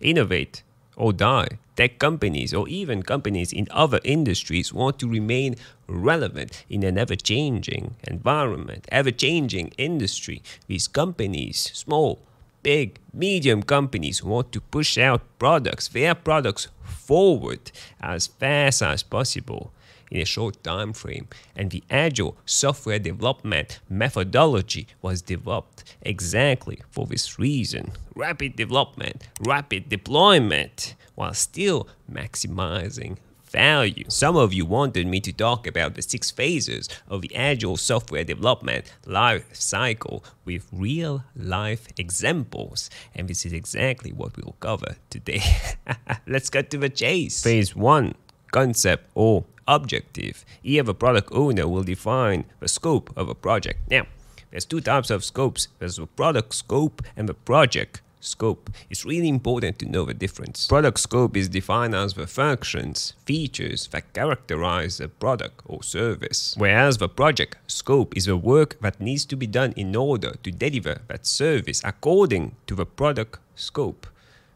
innovate or die. Tech companies or even companies in other industries want to remain relevant in an ever changing environment, ever changing industry. These companies, small, big, medium companies, want to push out products, their products forward as fast as possible in a short time frame. And the agile software development methodology was developed exactly for this reason. Rapid development, rapid deployment, while still maximizing value. Some of you wanted me to talk about the six phases of the agile software development life cycle with real life examples. And this is exactly what we'll cover today. Let's get to the chase. Phase one, concept or objective. Here the product owner will define the scope of a project. Now, there's two types of scopes. There's the product scope and the project scope. It's really important to know the difference. Product scope is defined as the functions, features that characterize a product or service, whereas the project scope is the work that needs to be done in order to deliver that service according to the product scope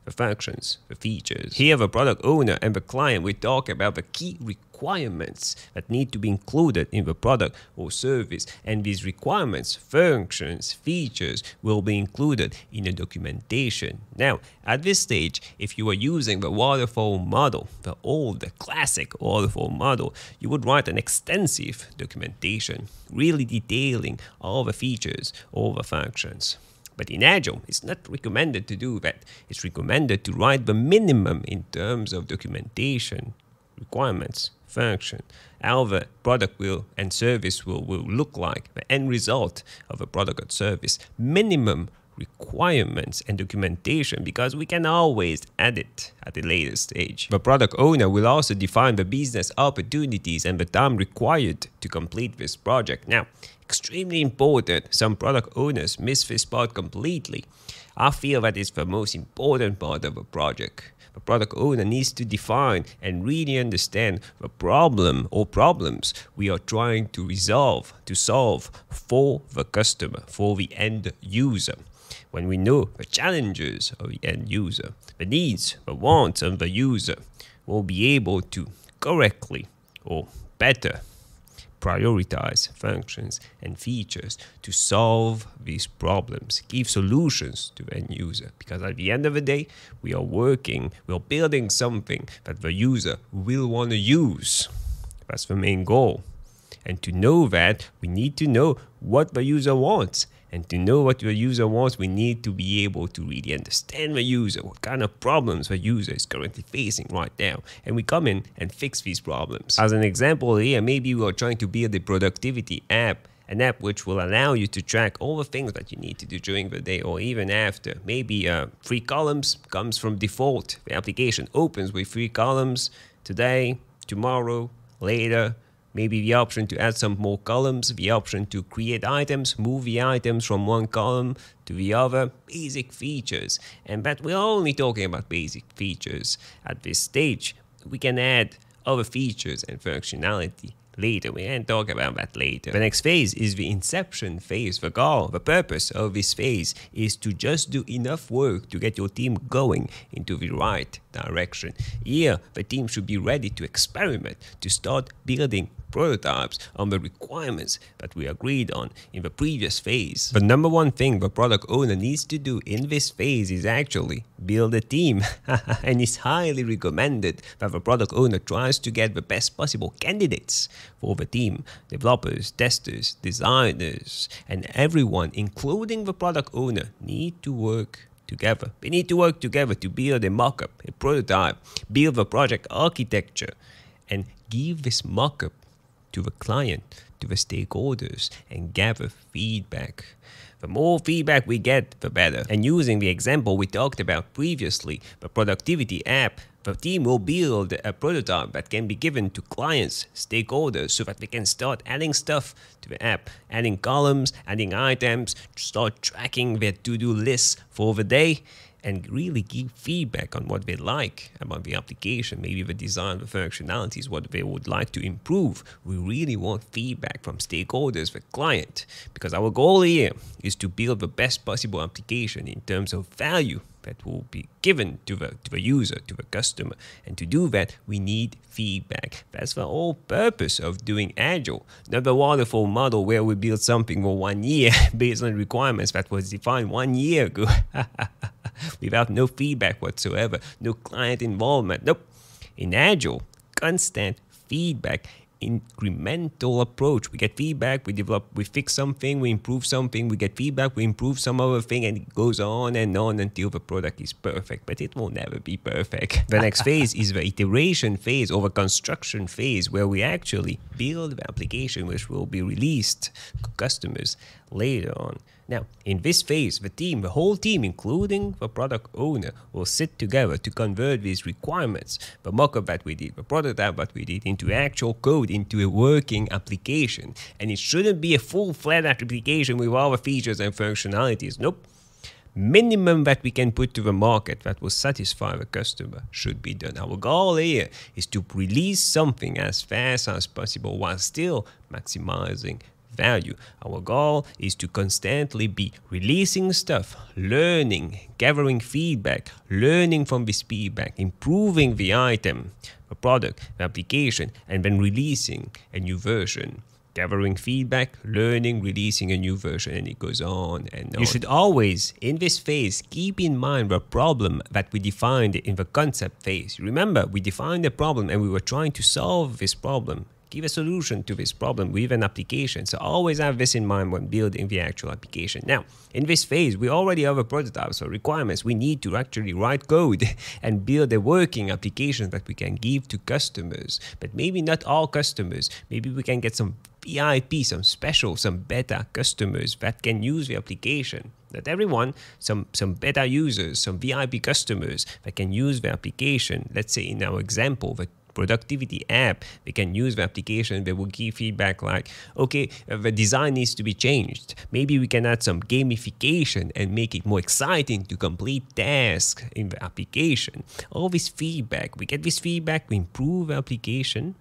the functions, the features. Here, the product owner and the client will talk about the key requirements that need to be included in the product or service. And these requirements, functions, features will be included in the documentation. Now, at this stage, if you are using the waterfall model, the old, the classic waterfall model, you would write an extensive documentation, really detailing all the features, all the functions. But in Agile, it's not recommended to do that. It's recommended to write the minimum in terms of documentation, requirements, function, how the product will and service will, will look like, the end result of a product or service, minimum requirements and documentation because we can always add it at a later stage. The product owner will also define the business opportunities and the time required to complete this project. Now, extremely important, some product owners miss this part completely. I feel that is the most important part of a project. The product owner needs to define and really understand the problem or problems we are trying to resolve, to solve for the customer, for the end user when we know the challenges of the end user, the needs, the wants of the user, we'll be able to correctly or better prioritize functions and features to solve these problems, give solutions to the end user. Because at the end of the day, we are working, we're building something that the user will want to use. That's the main goal. And to know that, we need to know what the user wants and to know what your user wants, we need to be able to really understand the user, what kind of problems the user is currently facing right now. And we come in and fix these problems. As an example here, maybe we are trying to build a productivity app an app which will allow you to track all the things that you need to do during the day or even after. Maybe uh, three columns comes from default. The application opens with three columns today, tomorrow, later, maybe the option to add some more columns, the option to create items, move the items from one column to the other, basic features. And but we're only talking about basic features at this stage. We can add other features and functionality later. We can talk about that later. The next phase is the inception phase. The goal, the purpose of this phase is to just do enough work to get your team going into the right direction. Here, the team should be ready to experiment, to start building prototypes on the requirements that we agreed on in the previous phase. The number one thing the product owner needs to do in this phase is actually build a team. and it's highly recommended that the product owner tries to get the best possible candidates for the team. Developers, testers, designers, and everyone, including the product owner, need to work together. They need to work together to build a mock-up, a prototype, build the project architecture, and give this mock-up to the client, to the stakeholders, and gather feedback. The more feedback we get, the better. And using the example we talked about previously, the productivity app, the team will build a prototype that can be given to clients, stakeholders, so that they can start adding stuff to the app, adding columns, adding items, start tracking their to-do lists for the day, and really give feedback on what they like about the application, maybe the design, the functionalities, what they would like to improve. We really want feedback from stakeholders, the client, because our goal here is to build the best possible application in terms of value that will be given to the, to the user, to the customer. And to do that, we need feedback. That's the whole purpose of doing Agile, not the waterfall model where we build something for one year based on requirements that was defined one year ago without no feedback whatsoever, no client involvement. Nope. In Agile, constant feedback incremental approach. We get feedback, we develop, we fix something, we improve something, we get feedback, we improve some other thing, and it goes on and on until the product is perfect. But it will never be perfect. The next phase is the iteration phase or the construction phase where we actually build the application which will be released to customers later on. Now, in this phase, the team, the whole team, including the product owner, will sit together to convert these requirements, the mockup that we did, the prototype that we did, into actual code, into a working application. And it shouldn't be a full-fledged application with all the features and functionalities. Nope. Minimum that we can put to the market that will satisfy the customer should be done. Our goal here is to release something as fast as possible while still maximizing value. Our goal is to constantly be releasing stuff, learning, gathering feedback, learning from this feedback, improving the item, the product, the application, and then releasing a new version. Gathering feedback, learning, releasing a new version, and it goes on and on. You should always, in this phase, keep in mind the problem that we defined in the concept phase. Remember, we defined a problem and we were trying to solve this problem give a solution to this problem with an application. So always have this in mind when building the actual application. Now, in this phase, we already have a prototype, so requirements. We need to actually write code and build a working application that we can give to customers. But maybe not all customers. Maybe we can get some VIP, some special, some beta customers that can use the application. Not everyone, some, some beta users, some VIP customers that can use the application. Let's say in our example, the productivity app, they can use the application. They will give feedback like, okay, uh, the design needs to be changed. Maybe we can add some gamification and make it more exciting to complete tasks in the application. All this feedback, we get this feedback, we improve the application.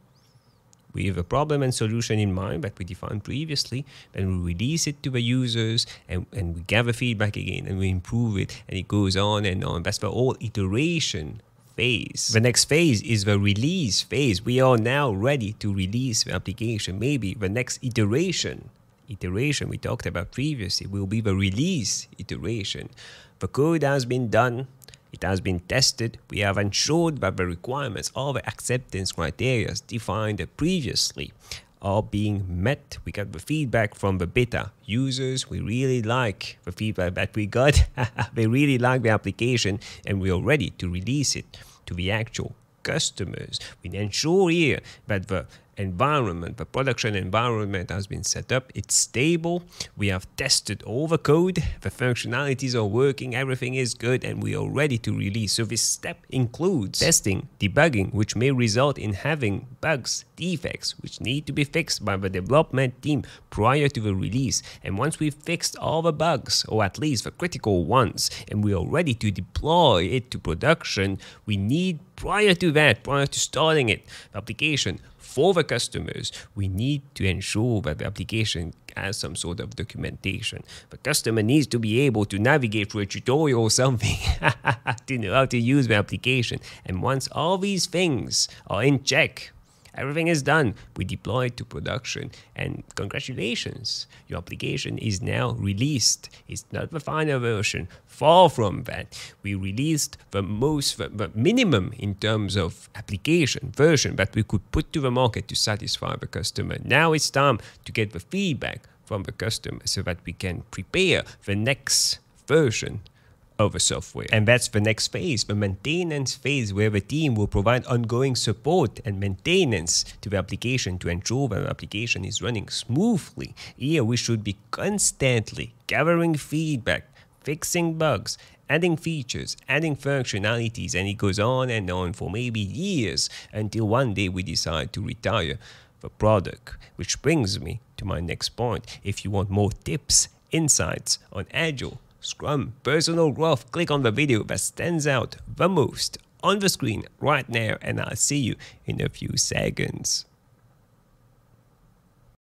We have a problem and solution in mind that we defined previously, then we release it to the users and, and we gather feedback again and we improve it and it goes on and on. That's the whole iteration phase. The next phase is the release phase. We are now ready to release the application. Maybe the next iteration, iteration we talked about previously, will be the release iteration. The code has been done. It has been tested. We have ensured that the requirements, all the acceptance criteria defined previously are being met. We got the feedback from the beta users. We really like the feedback that we got. they really like the application and we are ready to release it to the actual customers. We ensure here that the environment, the production environment has been set up. It's stable. We have tested all the code. The functionalities are working. Everything is good and we are ready to release. So this step includes testing, debugging, which may result in having bugs, defects, which need to be fixed by the development team prior to the release. And once we've fixed all the bugs, or at least the critical ones, and we are ready to deploy it to production, we need prior to that, prior to starting it, the application for the customers, we need to ensure that the application has some sort of documentation. The customer needs to be able to navigate through a tutorial or something to know how to use the application. And once all these things are in check, Everything is done. We deploy it to production and congratulations, your application is now released. It's not the final version. Far from that. We released the most, the, the minimum in terms of application version that we could put to the market to satisfy the customer. Now it's time to get the feedback from the customer so that we can prepare the next version a software. And that's the next phase, the maintenance phase, where the team will provide ongoing support and maintenance to the application to ensure that the application is running smoothly. Here, we should be constantly gathering feedback, fixing bugs, adding features, adding functionalities, and it goes on and on for maybe years until one day we decide to retire the product. Which brings me to my next point. If you want more tips, insights on Agile, Scrum personal growth, click on the video that stands out the most on the screen right now and I'll see you in a few seconds.